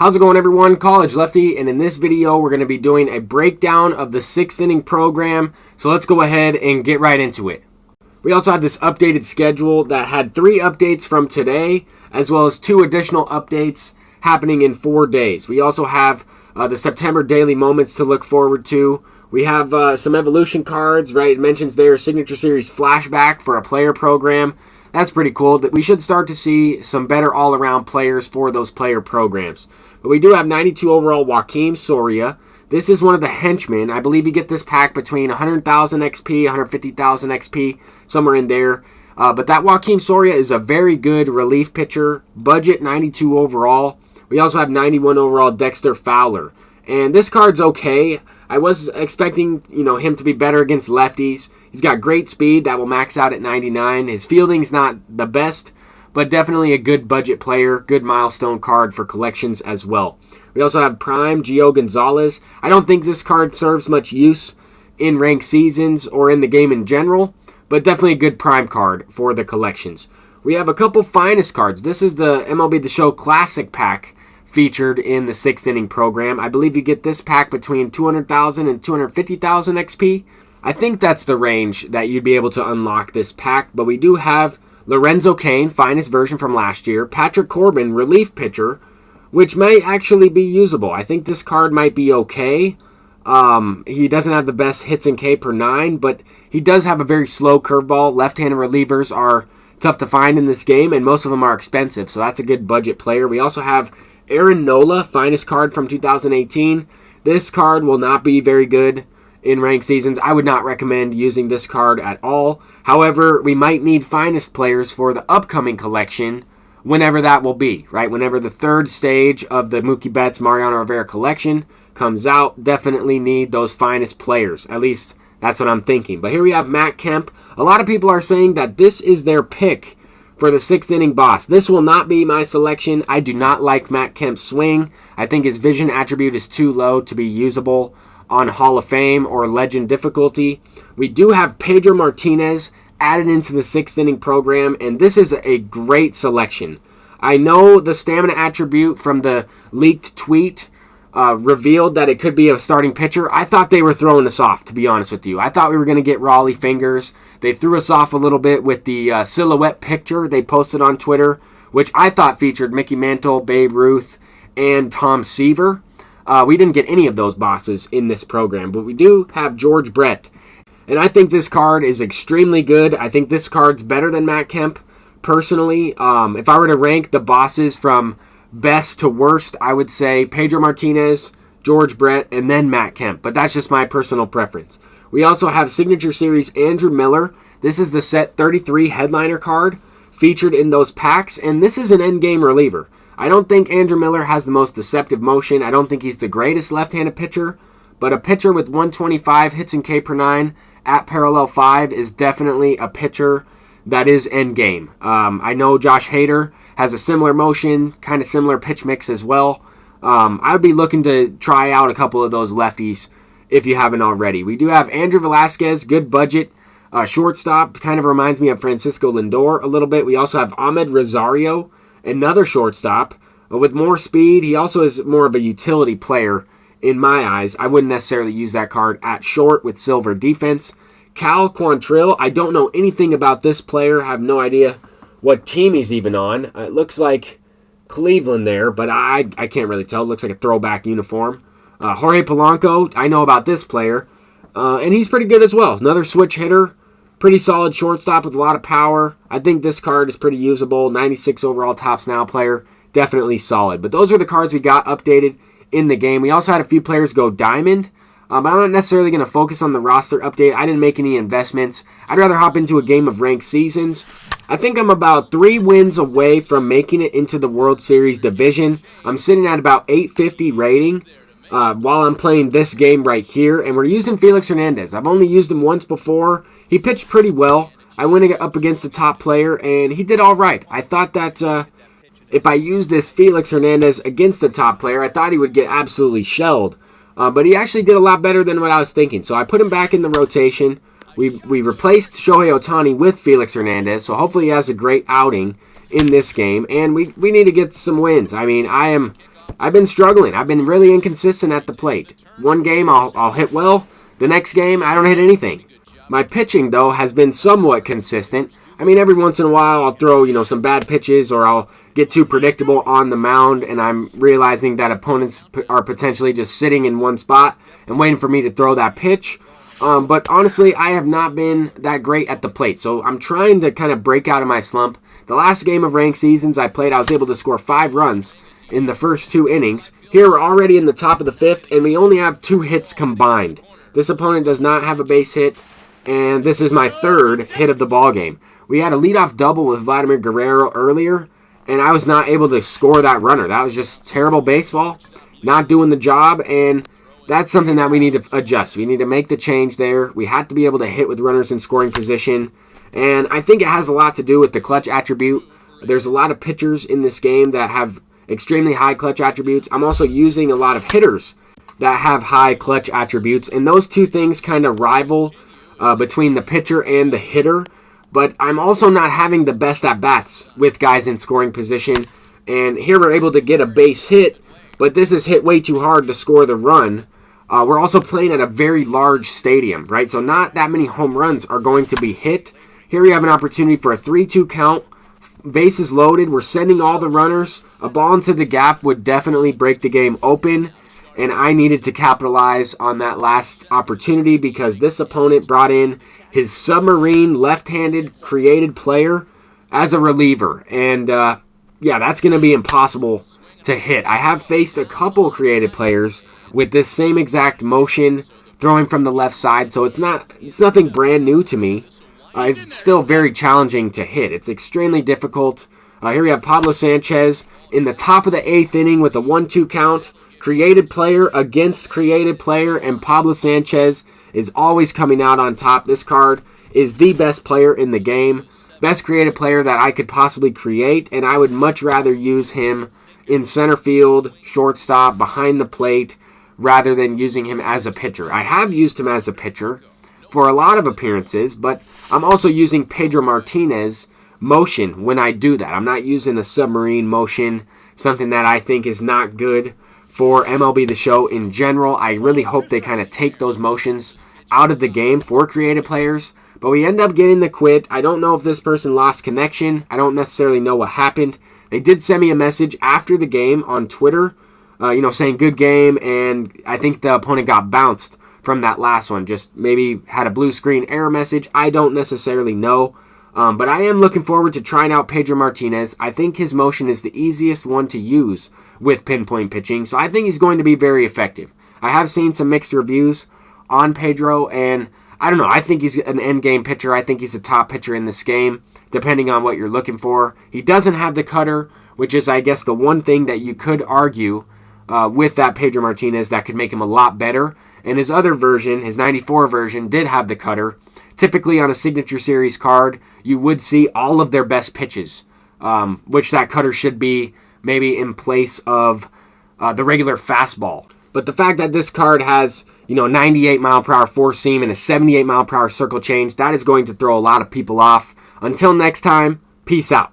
How's it going everyone? College Lefty and in this video we're going to be doing a breakdown of the sixth inning program. So let's go ahead and get right into it. We also have this updated schedule that had three updates from today as well as two additional updates happening in four days. We also have uh, the September daily moments to look forward to. We have uh, some evolution cards, right? It mentions their signature series flashback for a player program. That's pretty cool. That we should start to see some better all-around players for those player programs. But we do have 92 overall Joakim Soria. This is one of the henchmen. I believe you get this pack between 100,000 XP, 150,000 XP, somewhere in there. Uh, but that Joakim Soria is a very good relief pitcher. Budget 92 overall. We also have 91 overall Dexter Fowler. And this card's okay. I was expecting, you know, him to be better against lefties. He's got great speed that will max out at 99. His fielding's not the best, but definitely a good budget player, good milestone card for collections as well. We also have Prime Gio Gonzalez. I don't think this card serves much use in ranked seasons or in the game in general, but definitely a good prime card for the collections. We have a couple finest cards. This is the MLB The Show Classic Pack featured in the sixth inning program. I believe you get this pack between 200,000 and 250,000 XP. I think that's the range that you'd be able to unlock this pack, but we do have Lorenzo Cain, finest version from last year, Patrick Corbin, relief pitcher, which may actually be usable. I think this card might be okay. Um, he doesn't have the best hits in K per nine, but he does have a very slow curveball. Left-handed relievers are tough to find in this game, and most of them are expensive, so that's a good budget player. We also have Aaron Nola, finest card from 2018. This card will not be very good in ranked seasons. I would not recommend using this card at all. However, we might need finest players for the upcoming collection, whenever that will be, right? Whenever the third stage of the Mookie Betts Mariano Rivera collection comes out, definitely need those finest players. At least that's what I'm thinking. But here we have Matt Kemp. A lot of people are saying that this is their pick for the sixth inning boss. This will not be my selection. I do not like Matt Kemp's swing. I think his vision attribute is too low to be usable on Hall of Fame or Legend difficulty. We do have Pedro Martinez added into the sixth inning program, and this is a great selection. I know the stamina attribute from the leaked tweet uh, revealed that it could be a starting pitcher. I thought they were throwing us off, to be honest with you. I thought we were going to get Rollie Fingers. They threw us off a little bit with the uh, silhouette picture they posted on Twitter, which I thought featured Mickey Mantle, Babe Ruth, and Tom Seaver. Uh, we didn't get any of those bosses in this program, but we do have George Brett. And I think this card is extremely good. I think this card's better than Matt Kemp, personally. Um, if I were to rank the bosses from best to worst, I would say Pedro Martinez, George Brett, and then Matt Kemp. But that's just my personal preference. We also have Signature Series Andrew Miller. This is the set 33 headliner card featured in those packs, and this is an endgame reliever. I don't think Andrew Miller has the most deceptive motion. I don't think he's the greatest left handed pitcher, but a pitcher with 125 hits in K per 9 at parallel 5 is definitely a pitcher that is endgame. Um, I know Josh Hader has a similar motion, kind of similar pitch mix as well. Um, I would be looking to try out a couple of those lefties if you haven't already. We do have Andrew Velazquez, good budget. Uh, shortstop kind of reminds me of Francisco Lindor a little bit. We also have Amed Rosario, another shortstop with more speed. He also is more of a utility player in my eyes. I wouldn't necessarily use that card at short with silver defense. Cal Quantrill, I don't know anything about this player. I have no idea what team he's even on. Uh, it looks like Cleveland there, but I, I can't really tell. It looks like a throwback uniform. Uh, Jorge Polanco, I know about this player, uh, and he's pretty good as well. Another switch hitter, pretty solid shortstop with a lot of power. I think this card is pretty usable. 96 overall tops Now player, definitely solid. But those are the cards we got updated in the game. We also had a few players go diamond. Um, I'm not necessarily going to focus on the roster update. I didn't make any investments. I'd rather hop into a game of ranked seasons. I think I'm about three wins away from making it into the World Series division. I'm sitting at about 850 rating uh, while I'm playing this game right here, and we're using Felix Hernandez. I've only used him once before. He pitched pretty well. I went up against the top player, and he did all right. I thought that uh, if I used this Felix Hernandez against the top player, I thought he would get absolutely shelled. Uh, but he actually did a lot better than what I was thinking. So I put him back in the rotation. We, we replaced Shohei Ohtani with Felix Hernandez. So hopefully he has a great outing in this game. And we, we need to get some wins. I mean, I am I've been struggling. I've been really inconsistent at the plate. One game I'll, I'll hit well, the next game I don't hit anything. My pitching, though, has been somewhat consistent. I mean, every once in a while I'll throw, you know, some bad pitches or I'll get too predictable on the mound and I'm realizing that opponents are potentially just sitting in one spot and waiting for me to throw that pitch. Um, but honestly, I have not been that great at the plate. So I'm trying to kind of break out of my slump. The last game of ranked seasons I played, I was able to score five runs in the first two innings. Here we're already in the top of the fifth, and we only have two hits combined. This opponent does not have a base hit, and this is my third hit of the ball game. We had a leadoff double with Vladimir Guerrero earlier, and I was not able to score that runner. That was just terrible baseball, not doing the job, and that's something that we need to adjust. We need to make the change there. We have to be able to hit with runners in scoring position, and I think it has a lot to do with the clutch attribute. There's a lot of pitchers in this game that have extremely high clutch attributes. I'm also using a lot of hitters that have high clutch attributes, and those two things kind of rival uh, between the pitcher and the hitter. But I'm also not having the best at bats with guys in scoring position, and here we're able to get a base hit, but this is hit way too hard to score the run. Uh, we're also playing at a very large stadium, right? So not that many home runs are going to be hit. Here we have an opportunity for a 3-2 count bases loaded. We're sending all the runners. A ball into the gap would definitely break the game open. And I needed to capitalize on that last opportunity because this opponent brought in his submarine left handed created player as a reliever. And uh, yeah, that's going to be impossible to hit. I have faced a couple created players with this same exact motion throwing from the left side, so it's not it's nothing brand new to me uh, is still very challenging to hit. It's extremely difficult. Uh, here we have Pablo Sanchez in the top of the eighth inning with a 1 2 count. Created player against created player, and Pablo Sanchez is always coming out on top. This card is the best player in the game, best creative player that I could possibly create, and I would much rather use him in center field, shortstop, behind the plate, rather than using him as a pitcher. I have used him as a pitcher for a lot of appearances, but I'm also using Pedro Martinez motion when I do that. I'm not using a submarine motion, something that I think is not good for MLB The Show in general. I really hope they kind of take those motions out of the game for creative players. But we end up getting the quit. I don't know if this person lost connection. I don't necessarily know what happened. They did send me a message after the game on Twitter, uh, you know, saying good game, and I think the opponent got bounced from that last one. Just maybe had a blue screen error message. I don't necessarily know. Um, but I am looking forward to trying out Pedro Martinez. I think his motion is the easiest one to use with pinpoint pitching, so I think he's going to be very effective. I have seen some mixed reviews on Pedro, and I don't know. I think he's an end game pitcher. I think he's a top pitcher in this game, depending on what you're looking for. He doesn't have the cutter, which is, I guess, the one thing that you could argue uh, with that Pedro Martinez that could make him a lot better. And his other version, his 94 version, did have the cutter. Typically on a signature series card, you would see all of their best pitches, um, which that cutter should be maybe in place of uh, the regular fastball. But the fact that this card has, you know, 98 mile per hour four seam and a 78 mile per hour circle change, that is going to throw a lot of people off. Until next time, peace out.